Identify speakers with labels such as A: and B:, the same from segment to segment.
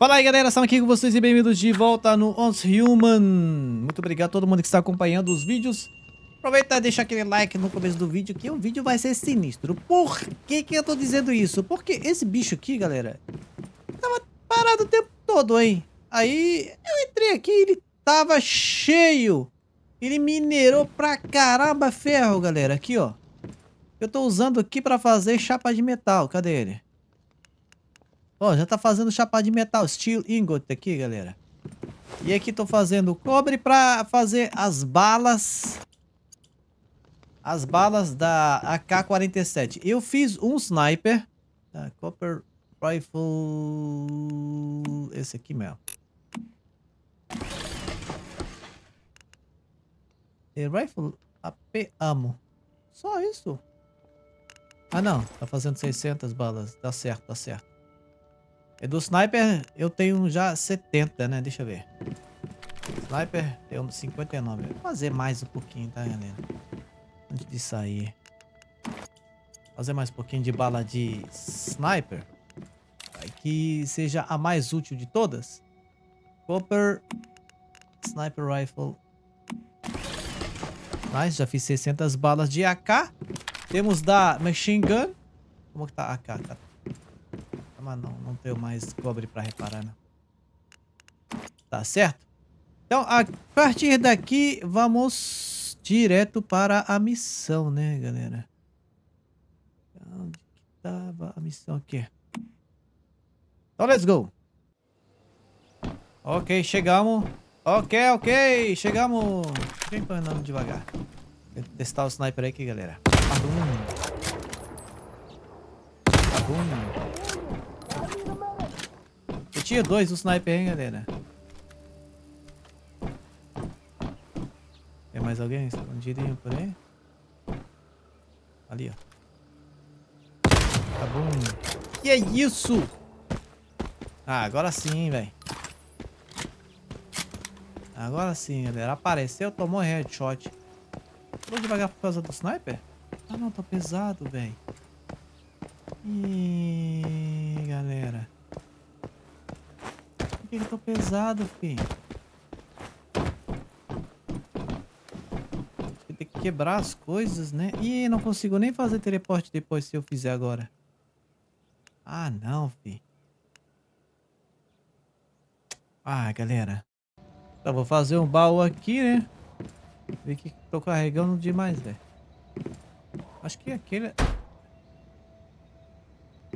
A: Fala aí galera, estamos aqui com vocês e bem-vindos de volta no Ons Human. Muito obrigado a todo mundo que está acompanhando os vídeos. Aproveita e deixa aquele like no começo do vídeo, que o vídeo vai ser sinistro. Por que que eu tô dizendo isso? Porque esse bicho aqui, galera, tava parado o tempo todo, hein? Aí eu entrei aqui e ele tava cheio. Ele minerou pra caramba ferro, galera. Aqui, ó. Eu tô usando aqui pra fazer chapa de metal. Cadê ele? Ó, já tá fazendo chapa de metal, steel ingot aqui, galera. E aqui tô fazendo cobre pra fazer as balas. As balas da AK-47. Eu fiz um sniper. Tá, copper rifle... Esse aqui mesmo. E rifle AP amo. Só isso. Ah, não. Tá fazendo 600 balas. Tá certo, tá certo. E do sniper eu tenho já 70, né? Deixa eu ver. Sniper tenho 59. Vou fazer mais um pouquinho, tá, galera? Antes de sair. Fazer mais um pouquinho de bala de sniper. Que seja a mais útil de todas. Copper Sniper Rifle. Nice, já fiz 600 balas de AK. Temos da Machine Gun. Como que tá a AK? Tá mas não, não tenho mais cobre pra reparar, não. Tá certo? Então, a partir daqui, vamos direto para a missão, né, galera? Onde que tava a missão aqui? Então, let's go. Ok, chegamos. Ok, ok, chegamos. Quem tá andando devagar? Vou testar o sniper aqui, galera. Badum. Badum. Tinha dois no sniper, hein, galera? Tem mais alguém escondidinho por aí? Ali, ó. Tá bom. Que é isso? Ah, agora sim, velho. Agora sim, galera. Apareceu, tomou headshot. Vou devagar por causa do sniper? Ah, não, tá pesado, velho. Ih, galera. Que ele tá pesado, filho? Tem que quebrar as coisas, né? Ih, não consigo nem fazer teleporte depois se eu fizer agora. Ah, não, filho. Ah, galera. Então, vou fazer um baú aqui, né? Ver que tô carregando demais, velho. Acho que aquele...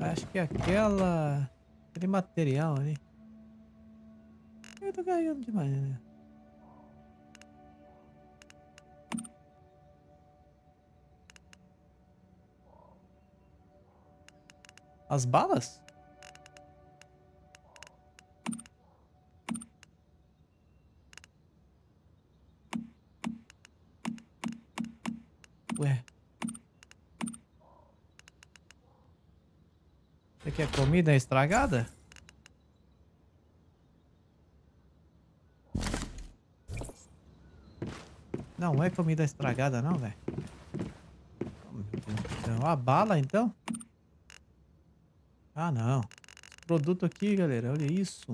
A: Acho que aquela... Aquele material ali. Eu tô carregando demais, né? As balas? Ué. Você quer comida estragada? Não é comida estragada não, velho. Oh, a bala então? Ah não. Esse produto aqui, galera, olha isso.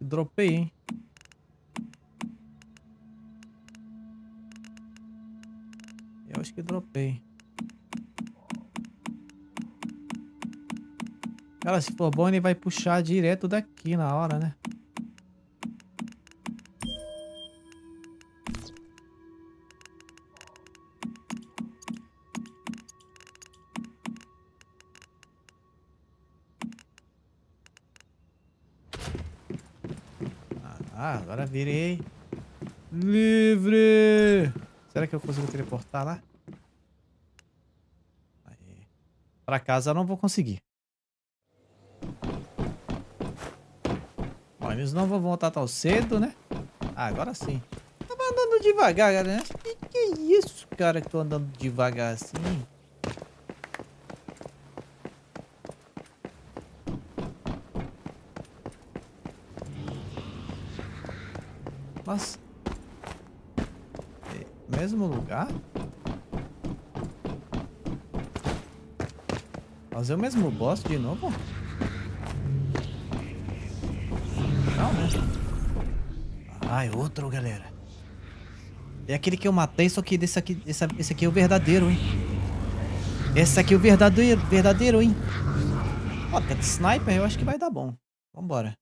A: Dropei, hein? Eu acho que dropei. Cara, se for bom, ele vai puxar direto daqui na hora, né? Ah, agora virei. Livre! Será que eu consigo teleportar lá? Aí. Pra casa eu não vou conseguir. eles não vou voltar tão cedo, né? Ah, agora sim. Tava andando devagar, galera. Que que é isso, cara, que tô andando devagar assim? Nossa. É, mesmo lugar? Fazer o mesmo boss de novo? Ai, outro, galera. É aquele que eu matei, só que desse aqui, esse, esse aqui é o verdadeiro, hein? Esse aqui é o verdadeiro, verdadeiro, hein? Ó, tá de sniper, eu acho que vai dar bom. Vambora.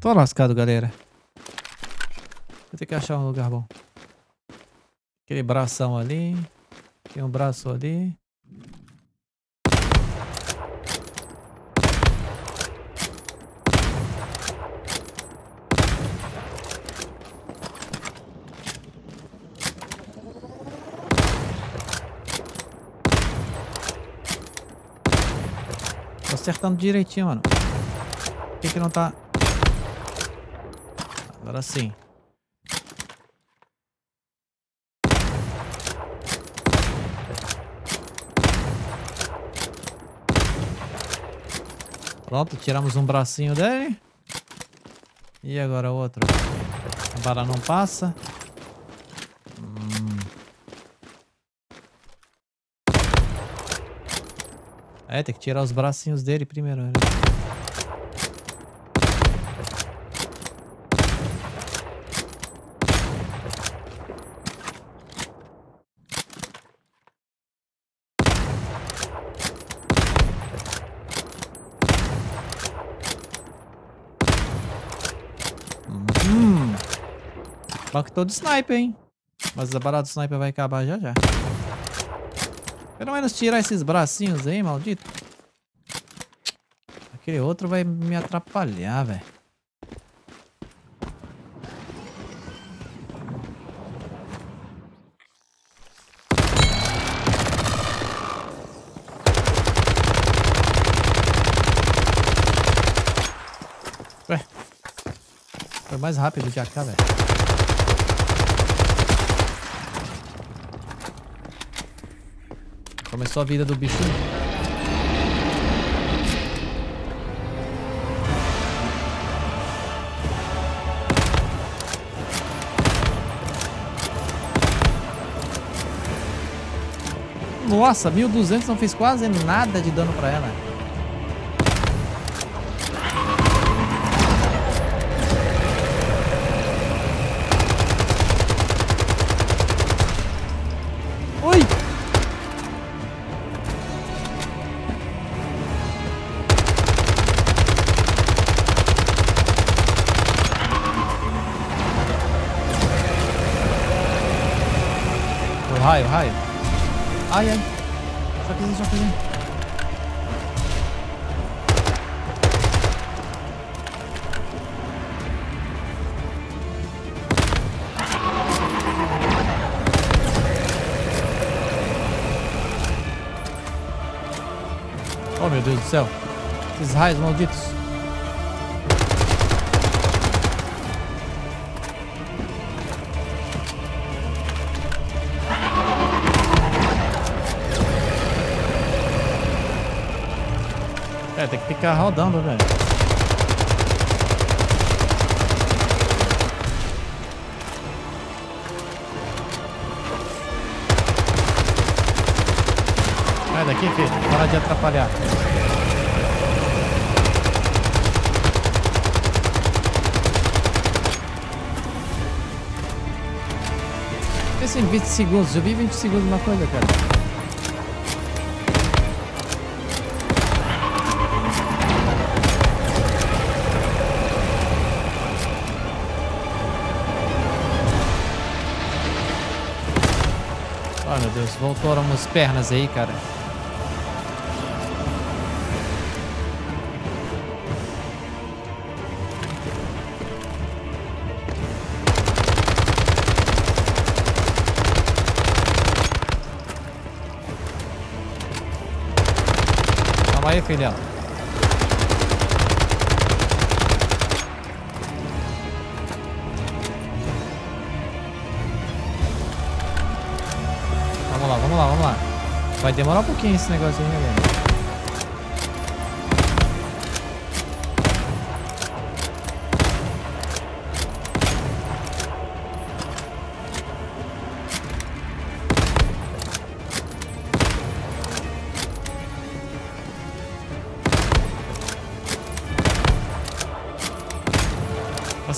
A: Tô lascado, galera. Vou ter que achar um lugar bom. Aquele bração ali. Tem um braço ali. Tô acertando direitinho, mano. Por que que não tá... Agora sim. Pronto, tiramos um bracinho dele. E agora outro. A bala não passa. Hum. É, tem que tirar os bracinhos dele primeiro. Né? Hum. Só que tô de sniper, hein? Mas a barata do sniper vai acabar já já. Pelo menos tirar esses bracinhos aí, maldito. Aquele outro vai me atrapalhar, velho. Ué. Foi mais rápido que a cá, velho. Começou a vida do bicho. Nossa, 1200 não fez quase nada de dano pra ela. Oh, meu Deus do céu. Esses raios malditos. É, tem que ficar rodando, velho. Sai daqui, filho. Para de atrapalhar. Pensa em 20 segundos. Eu vi 20 segundos uma coisa, cara. Ai meu Deus, voltaram umas pernas aí, cara. Aí, filhão. Vamos lá, vamos lá, vamos lá. Vai demorar um pouquinho esse negócio aí, né,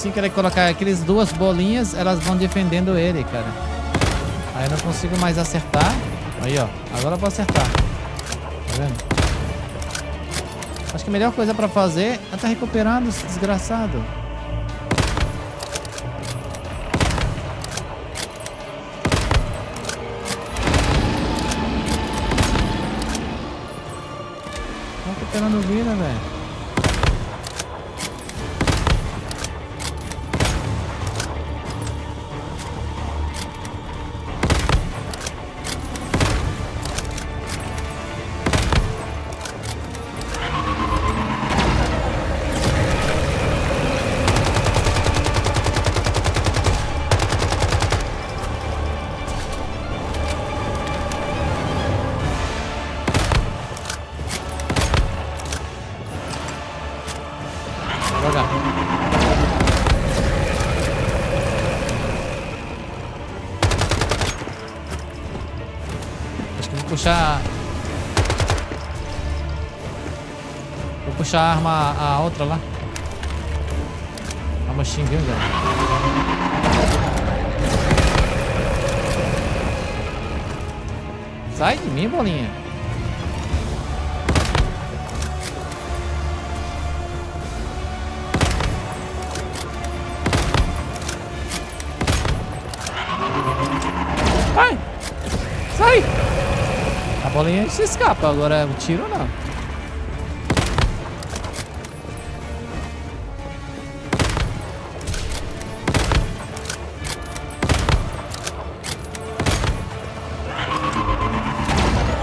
A: Assim que ele colocar aqueles duas bolinhas, elas vão defendendo ele, cara. Aí eu não consigo mais acertar. Aí, ó. Agora eu vou acertar. Tá vendo? Acho que a melhor coisa pra fazer é estar recuperando esse desgraçado. Tá recuperando vida, velho. Puxar. Vou puxar a arma, a outra lá. A machine gun, velho. Sai de mim, bolinha. Bolinha se escapa, agora o tiro não.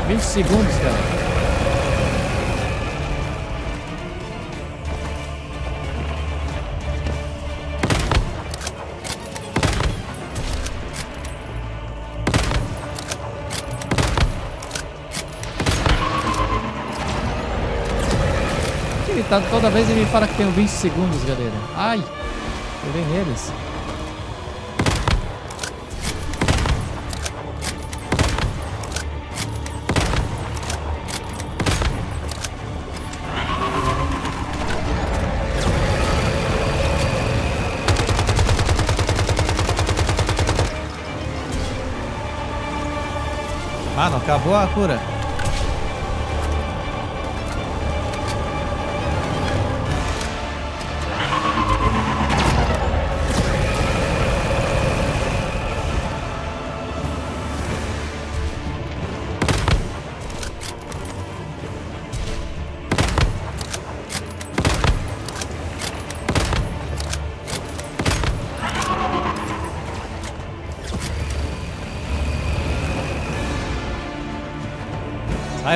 A: Vinte segundos, cara. Tá, toda vez ele fala que tem 20 segundos, galera. Ai, eu dei neles. Mano, acabou a cura.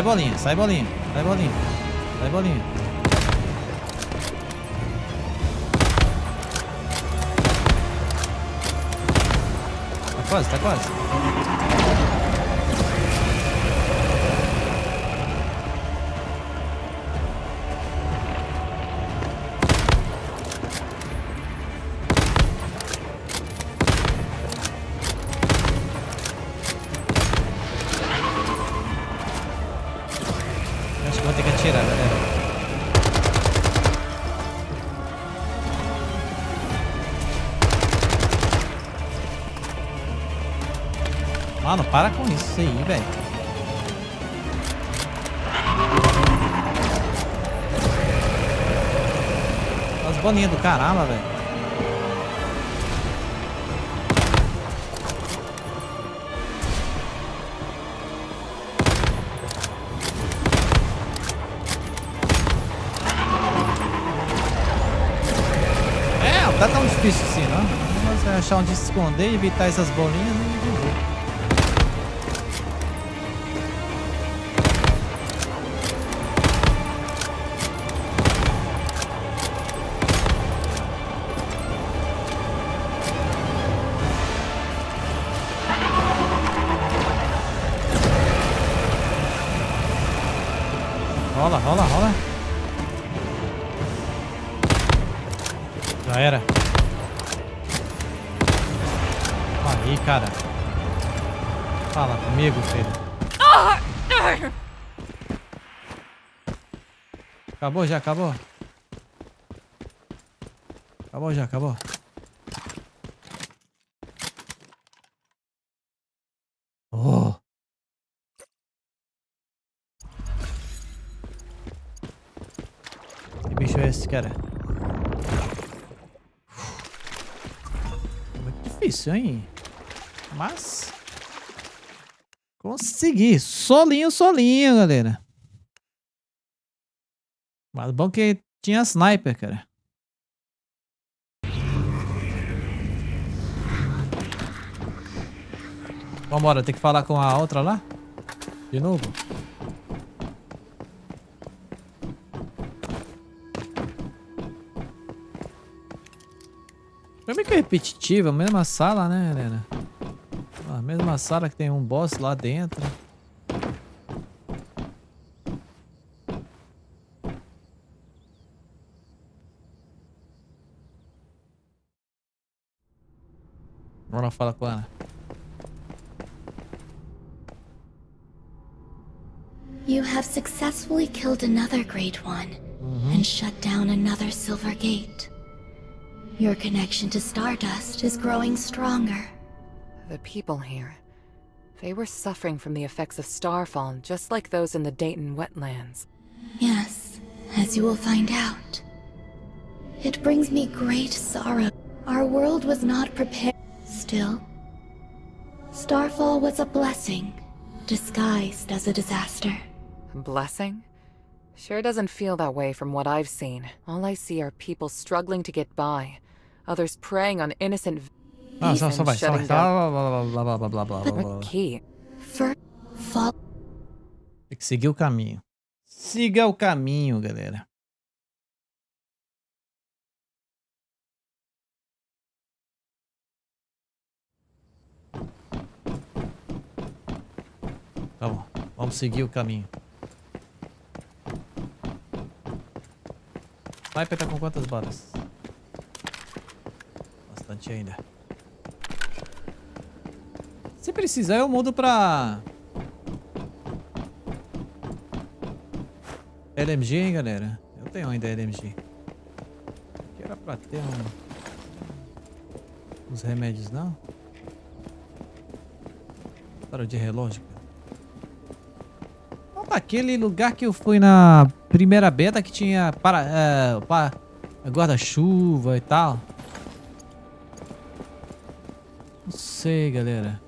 A: Sai bolinha, sai bolinha, sai bolinha. Vai, bolinha. Tá quase, tá quase. Mano, para com isso aí, velho. As bolinhas do caramba, velho. É, não tá tão difícil assim, não. Mas achar onde se esconder evitar essas bolinhas e viver. Acabou já, acabou. Acabou já, acabou. Oh. Que bicho é esse, cara? Muito difícil, hein? Mas... Consegui. Solinho, solinho, galera. Mas bom que tinha sniper, cara. Vambora, tem que falar com a outra lá? De novo? Foi meio que repetitiva, mesma sala, né, galera? A mesma sala que tem um boss lá dentro. Bora falar com ela.
B: You have successfully killed another Great One and shut down another Silver Gate. Your connection to Stardust is growing stronger.
C: The people here. They were suffering from the effects of Starfall, just like those in the Dayton wetlands.
B: Yes, as you will find out. It brings me great sorrow. Our world was not prepared still. Starfall was a blessing, disguised as a disaster.
C: Blessing? Sure doesn't feel that way from what I've seen. All I see are people struggling to get by, others preying on innocent.
A: Ah, so, so, so,
C: so, blah,
B: blah, blah,
A: blah, que seguir o caminho. Siga o caminho, galera. Tá bom. Vamos seguir o caminho. Sniper tá com quantas balas? Bastante ainda. Se precisar, eu mudo pra LMG, hein, galera? Eu tenho ainda LMG. Aqui era pra ter um... uns remédios, não? Para de relógio, aquele lugar que eu fui na primeira beta que tinha para, é, pa- guarda-chuva e tal. Não sei, galera.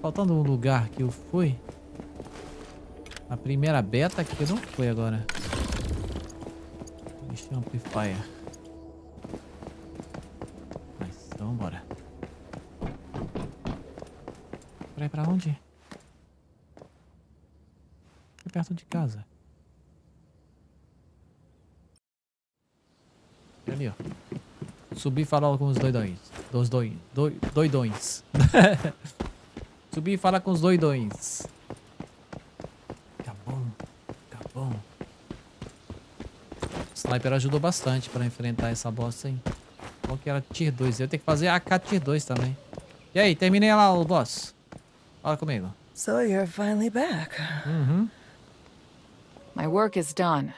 A: Faltando um lugar que eu fui. A primeira beta que não foi agora. Mission Amplifier. Mas, então vambora. Ir pra onde? perto de casa. Ali, ó. Subi e falar com os doidões. Dos doi, doi, doidões. Subi e fala com os doidões. Acabou. Acabou. Tá. tá Sniper ajudou bastante pra enfrentar essa bosta, hein. Qual que era tier 2? Eu tenho que fazer AK tier 2 também. E aí, terminei lá o boss. Fala comigo.
D: So you're finally back.
A: Uhum.
C: My work is done,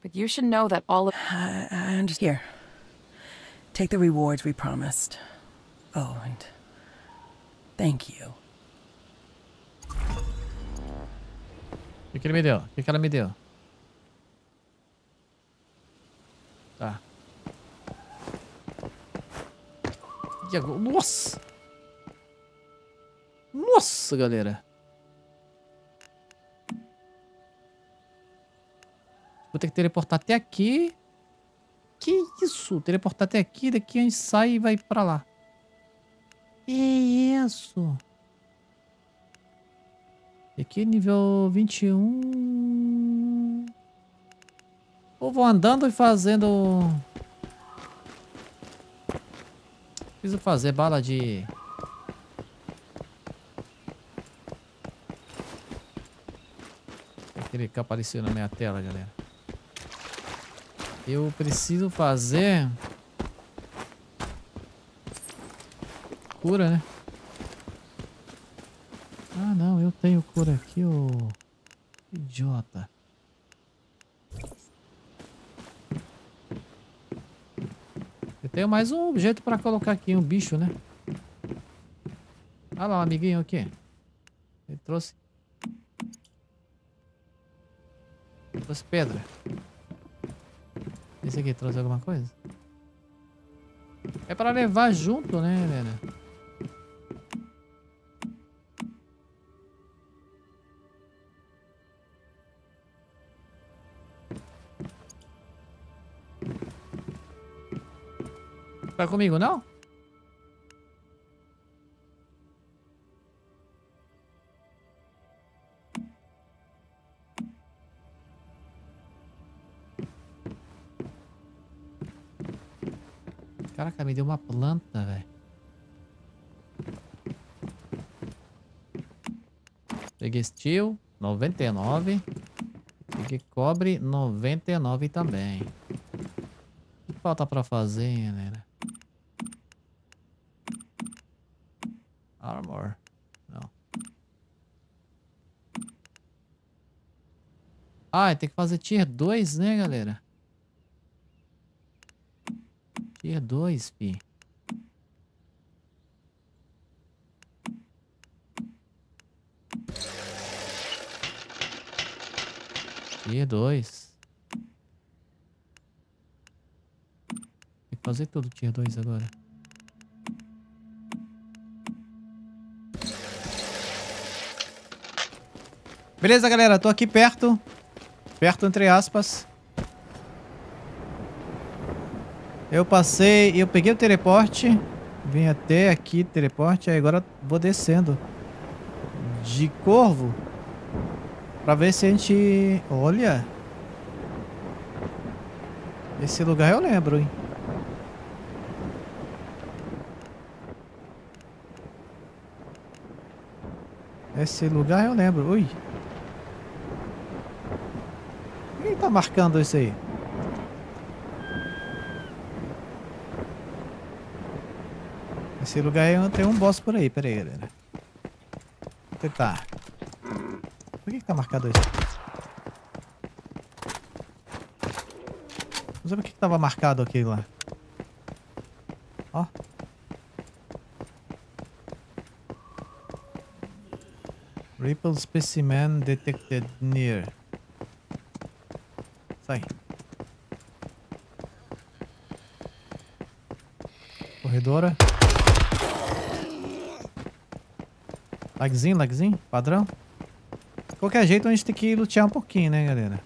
C: but you should know that all of.
D: I, I understand. Here. Take the rewards we promised. Oh, and thank you.
A: O que, que ele me deu? O que, que ela me deu? Tá. E agora? Nossa! Nossa, galera. Vou ter que teleportar até aqui. Que isso? Teleportar até aqui, daqui a gente sai e vai pra lá. Que isso? E aqui nível 21. Ou vou andando e fazendo... Preciso fazer bala de... Aquele que apareceu na minha tela, galera. Eu preciso fazer... Cura, né? Ah, não, eu tenho cura aqui, ô... Idiota. Eu tenho mais um objeto pra colocar aqui, um bicho, né? Olha lá, um amiguinho aqui. Ele trouxe... Trouxe pedra. Esse aqui trouxe alguma coisa? É pra levar junto, né, galera? Tá comigo, não? Caraca, me deu uma planta, velho. Peguei steel, 99. Peguei cobre, 99 também. O que falta pra fazer, galera? Armor. Não. Ah, tem que fazer tier 2, né, galera? Tier 2, fi. Tier 2. Tem que fazer todo tier 2 agora. Beleza, galera? Tô aqui perto. Perto, entre aspas. Eu passei... Eu peguei o teleporte. Vim até aqui, teleporte. Aí agora vou descendo. De corvo. Pra ver se a gente... Olha. Esse lugar eu lembro, hein? Esse lugar eu lembro. Ui. Quem tá marcando isso aí? Esse lugar aí tem um boss por aí. Pera aí, galera. Vou tentar. Por que, que tá marcado isso? Não sei por que, que tava marcado aquilo lá. Ó. Ripple specimen detected near. Sai. Corredora. Lagzinho, lagzinho, padrão. De qualquer jeito a gente tem que lutear um pouquinho, né, galera?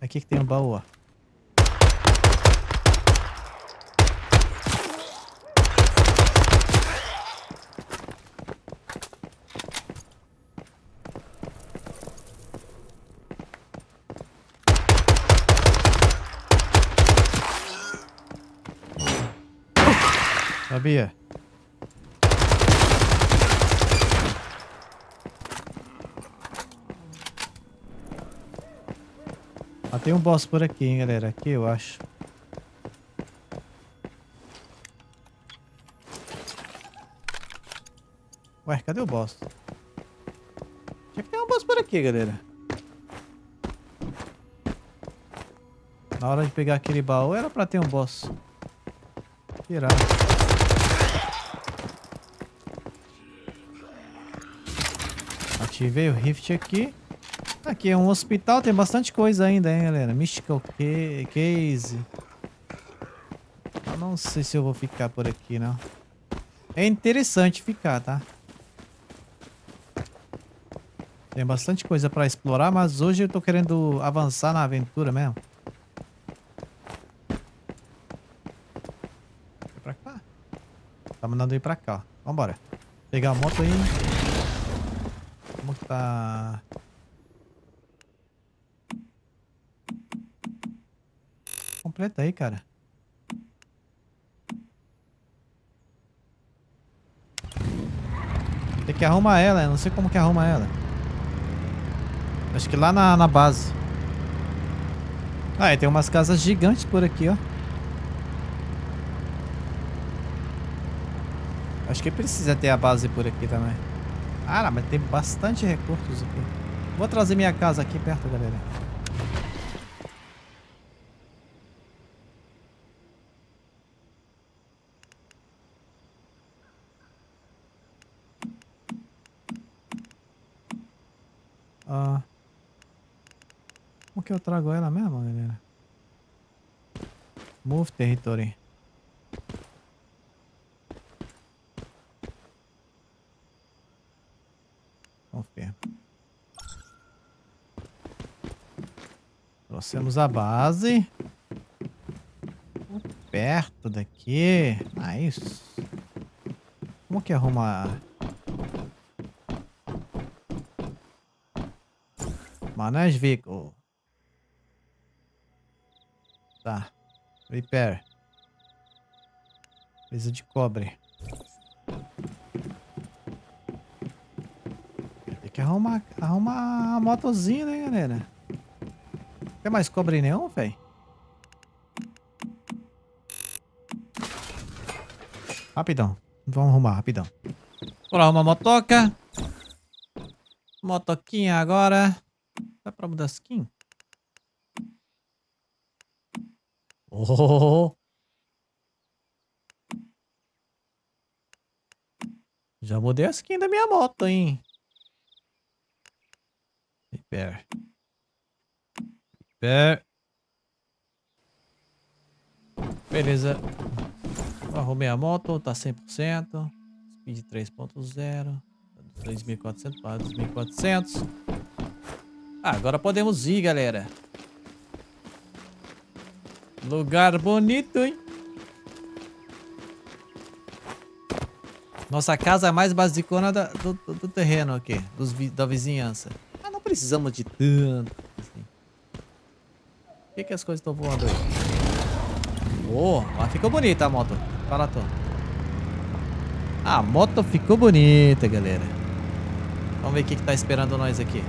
A: Aqui que tem um baú, ó. Sabia? Ah, tem um boss por aqui, hein, galera. Aqui, eu acho. Ué, cadê o boss? Tinha que ter um boss por aqui, galera. Na hora de pegar aquele baú era pra ter um boss. Tirado. Ativei o rift aqui. Aqui é um hospital, tem bastante coisa ainda, hein, galera. Mystical Case. Eu não sei se eu vou ficar por aqui, não. É interessante ficar, tá? Tem bastante coisa pra explorar, mas hoje eu tô querendo avançar na aventura mesmo. Pra cá? Tá mandando ir pra cá, ó. Vambora. Pegar a moto aí. Como que tá... Completa aí, cara. Tem que arrumar ela, eu não sei como que arruma ela. Acho que lá na, na base. Ah, e tem umas casas gigantes por aqui, ó. Acho que precisa ter a base por aqui também. Ah, mas tem bastante recursos aqui. Vou trazer minha casa aqui perto, galera. Que eu trago ela mesmo, galera? Move territory. Confirma. Trouxemos a base. Perto daqui. Ah, isso. Como que arruma... Manage vehicle. Tá. Repair. Mesa de cobre. Tem que arrumar, arrumar a motozinha, né, galera? Quer mais cobre nenhum, velho? Rapidão. Vamos arrumar, rapidão. Vou arrumar motoca. Motoquinha agora. Dá pra mudar skin? Oh! Já mudei a skin da minha moto, hein? Repair. Repair. Beleza. Arrumei a moto, tá 100%. Speed 3.0. 2.400 para 2.400. Ah, agora podemos ir, galera. Lugar bonito, hein? Nossa casa é mais basicona da, do, do, do, terreno aqui, dos, da vizinhança. Ah, não precisamos de tanto. Assim. Por que, que as coisas estão voando aí? Oh, mas ficou bonita a moto. Fala, Tom. A moto ficou bonita, galera. Vamos ver o que, que tá esperando nós aqui.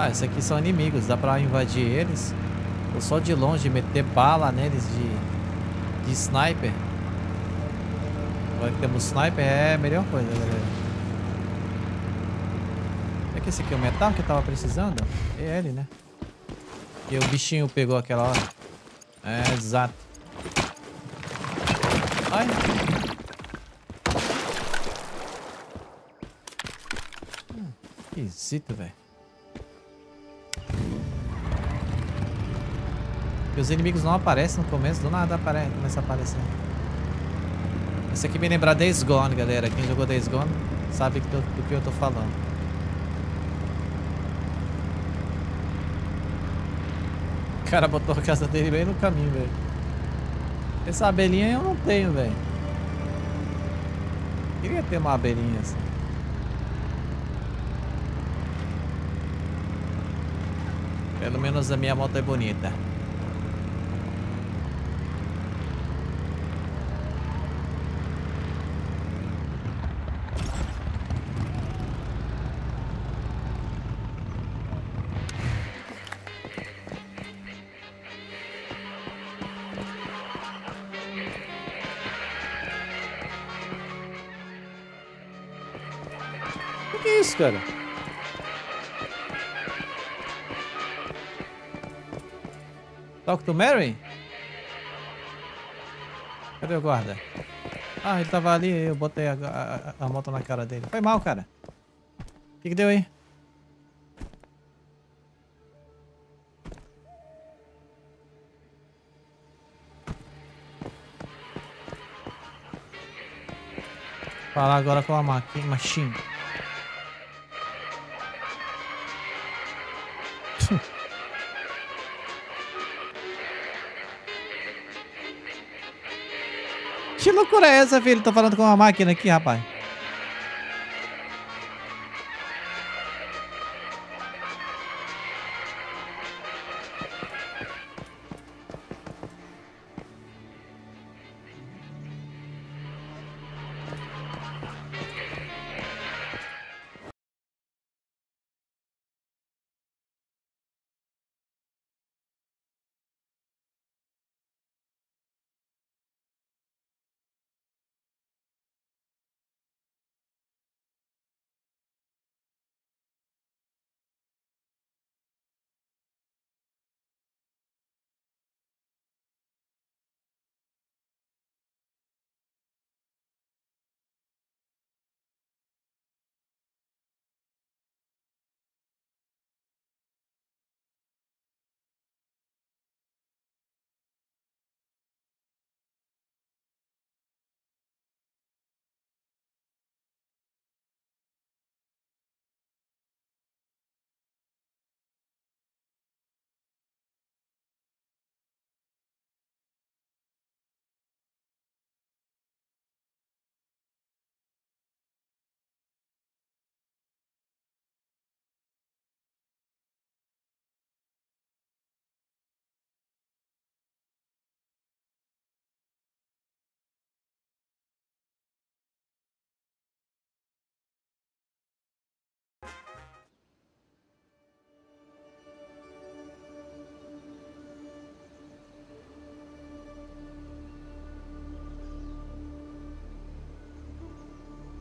A: Ah, esses aqui são inimigos, dá pra invadir eles. Ou só de longe meter bala neles de, de sniper. Agora que temos sniper é a melhor coisa, galera. É que esse aqui é o metal que eu tava precisando? É ele, né? E o bichinho pegou aquela hora. É, exato. Ai. Hum, esquisito, velho. E os inimigos não aparecem no começo, do nada apare começa a aparecer. Esse aqui me lembra Days Gone, galera. Quem jogou Days Gone sabe do, do que eu tô falando. O cara botou a casa dele bem no caminho, velho. Essa abelhinha eu não tenho, velho. Queria ter uma abelhinha assim. Pelo menos a minha moto é bonita. O que é isso, cara? Talk to Mary? Cadê o guarda? Ah, ele tava ali, eu botei a, a, a moto na cara dele. Foi mal, cara. O que, que deu aí? Falar agora com a máquina, machine. Loucura é essa, filho? Tô falando com uma máquina aqui, rapaz.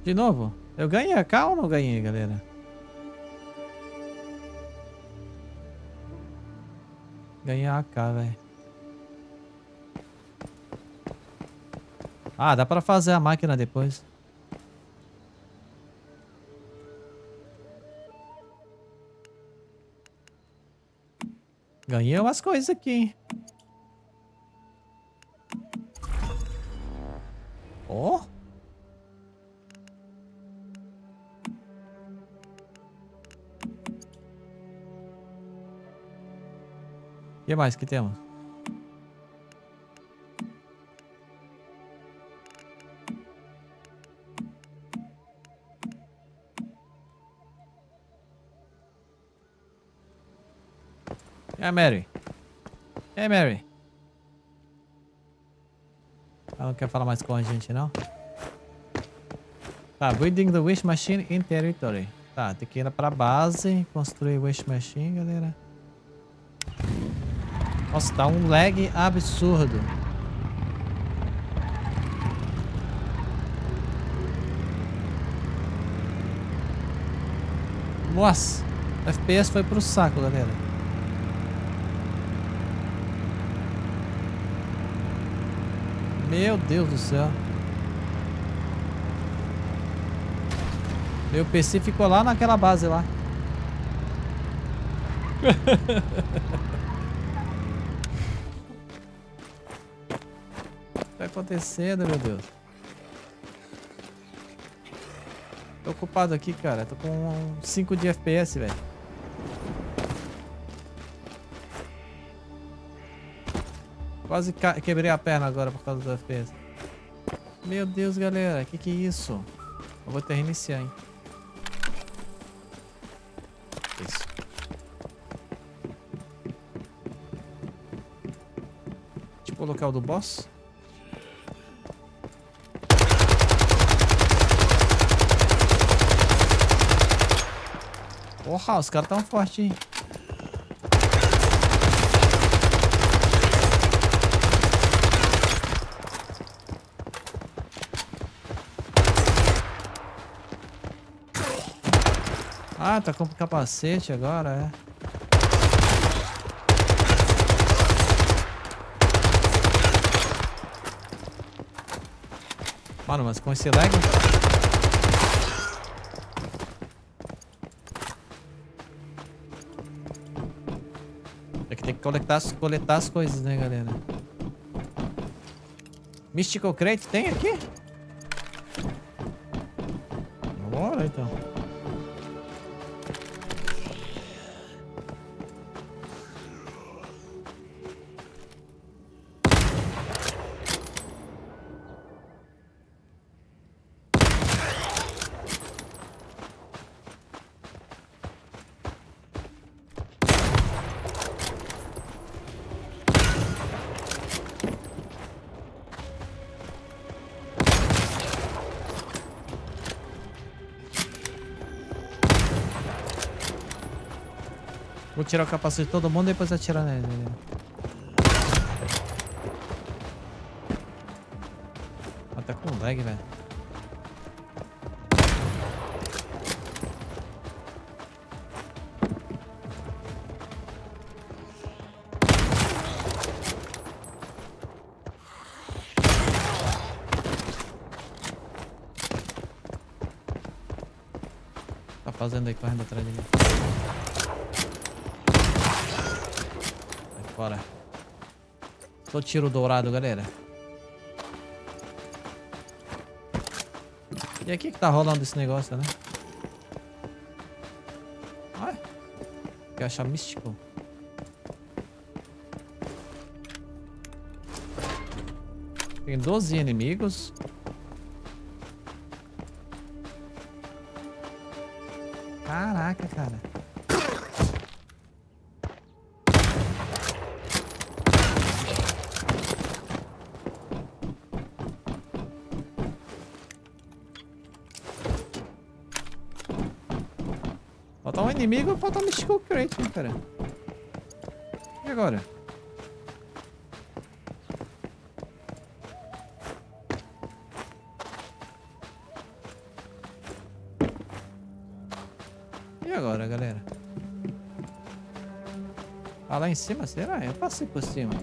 A: De novo? Eu ganhei a K ou não ganhei, galera? Ganhei a K, velho. Ah, dá pra fazer a máquina depois. Ganhei umas coisas aqui, hein? Oh! Que mais que temos? É a Mary. É Mary. Ela não quer falar mais com a gente, não? Tá, building the wish machine in territory. Tá, tem que ir pra base, construir wish machine, galera. Nossa, tá um lag absurdo. Nossa, o FPS foi pro saco, galera. Meu Deus do céu. Meu PC ficou lá naquela base lá. acontecendo, meu Deus? Tô ocupado aqui, cara. Tô com 5 de FPS, velho. Quase quebrei a perna agora por causa do FPS. Meu Deus, galera. Que que é isso? Eu vou ter que reiniciar, hein. Isso. Colocar o do boss. Porra, os caras tão fortes, hein? Ah, tá com capacete agora, é. Mano, mas com esse lag... coletar, coletar as coisas, né, galera? Mystical Crate tem aqui? Bora, então. Tirar o capacete de todo mundo e depois atirar nele. Até com lag, velho. Tá fazendo aí correndo atrás dele? Sai fora. Só tiro dourado, galera. E aqui que tá rolando esse negócio, né? Ai. Quer achar místico? Tem 12 inimigos. Inimigo, falta Mystical Crate, hein, cara. E agora? E agora, galera? Ah, lá em cima, será? Eu passei por cima.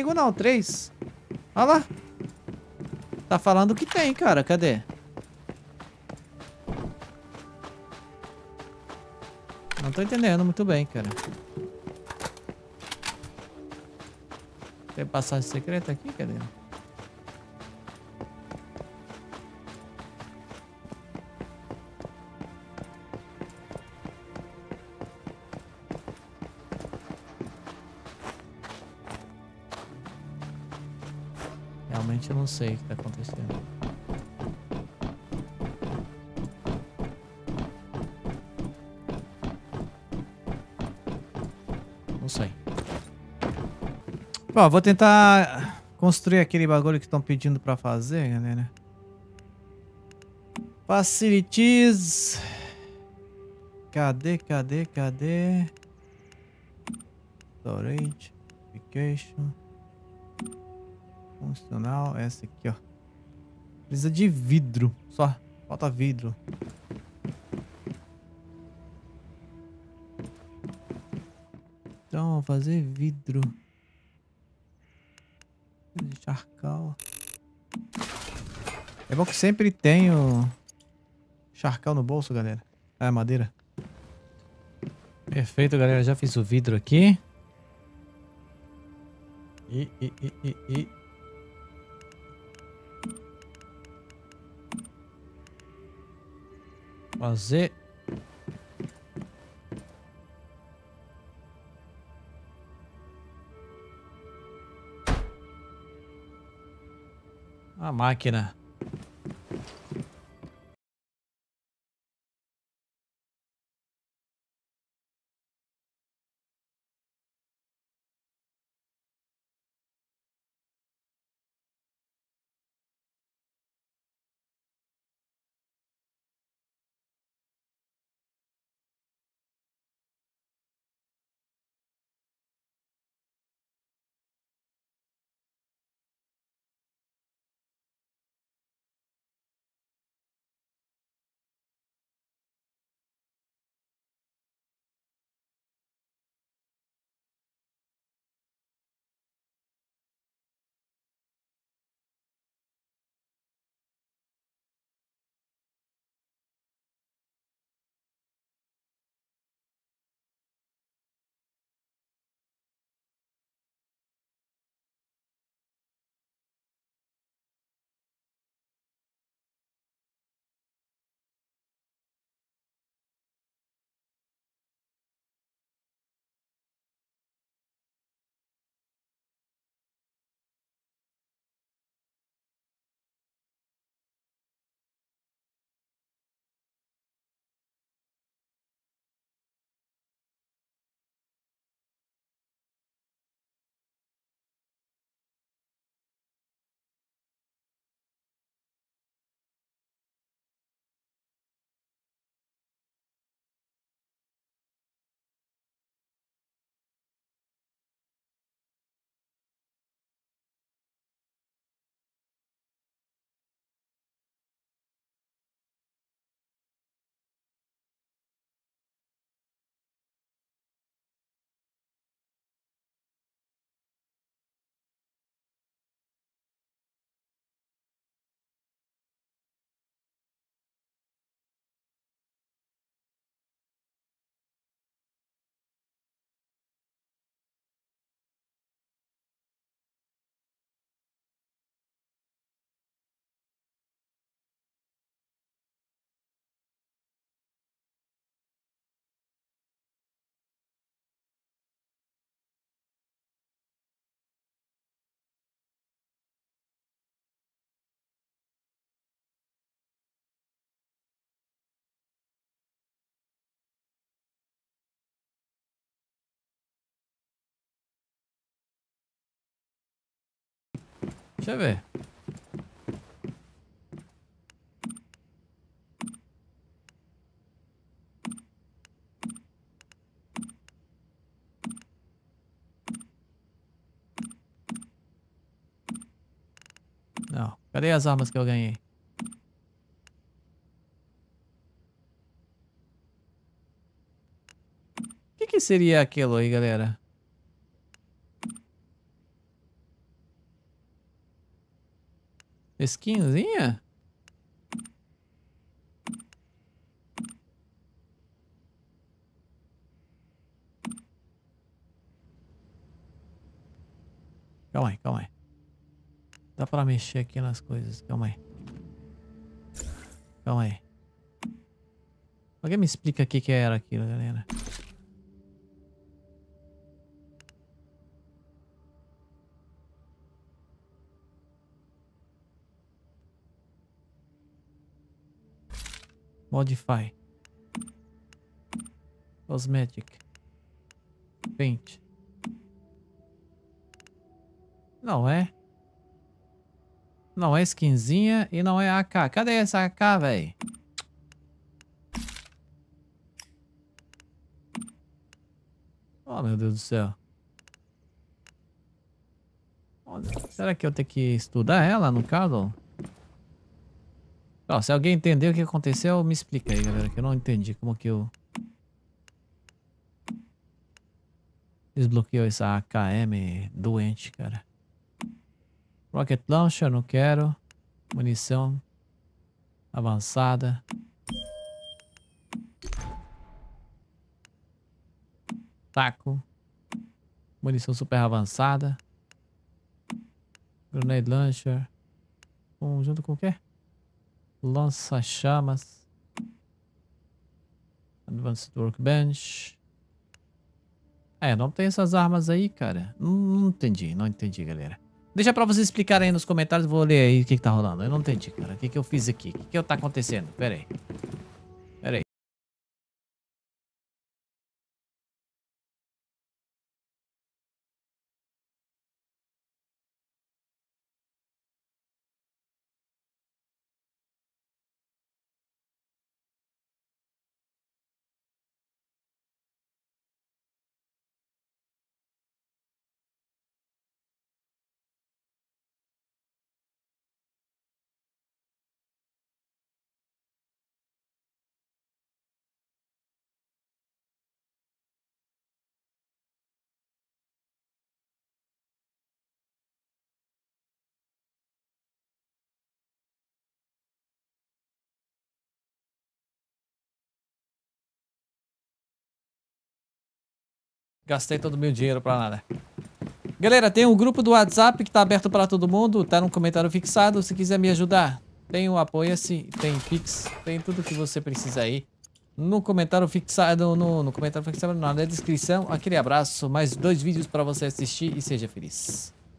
A: Inimigo não, três. Olha lá. Tá falando que tem, cara. Cadê? Não tô entendendo muito bem, cara. Tem passagem secreta aqui? Cadê? Sei o que tá acontecendo. Não sei. Bom, vou tentar construir aquele bagulho que estão pedindo pra fazer, galera. Facilities. Cadê, cadê, cadê? Storage. Application. Funcional. Essa aqui, ó. Precisa de vidro. Só. Falta vidro. Então, fazer vidro. Charcal. É bom que sempre tenho charcal no bolso, galera. Ah, madeira. Perfeito, galera. Já fiz o vidro aqui. E, e, e, e, e. Fazer. A máquina. Deixa eu ver. Não. Cadê as armas que eu ganhei? O que, que seria aquilo aí, galera? Skinzinha? Calma aí, calma aí. Dá pra mexer aqui nas coisas. Calma aí. Calma aí. Alguém me explica o que, que era aquilo, galera. Modify. Cosmetic. Paint. Não é. Não é skinzinha e não é AK. Cadê essa AK, velho? Oh, meu Deus do céu. Será que eu tenho que estudar ela, no caso? Ó, se alguém entendeu o que aconteceu, me explica aí, galera, que eu não entendi como que eu... Desbloqueou essa AKM doente, cara. Rocket Launcher, não quero. Munição avançada. Taco. Munição super avançada. Grenade Launcher. Um, junto com o quê? Lança-chamas. Advanced Workbench. É, não tem essas armas aí, cara. Não, entendi, não entendi, galera. Deixa pra vocês explicarem aí nos comentários, vou ler aí o que, que tá rolando. Eu não entendi, cara. O que, que eu fiz aqui? O que, que tá acontecendo? Pera aí. Gastei todo o meu dinheiro pra nada. Galera, tem um grupo do WhatsApp que tá aberto pra todo mundo. Tá no comentário fixado. Se quiser me ajudar, tem o Apoia-se, tem Pix, tem tudo que você precisa aí. No comentário fixado, no, no comentário fixado, na descrição. Aquele abraço, mais dois vídeos pra você assistir e seja feliz.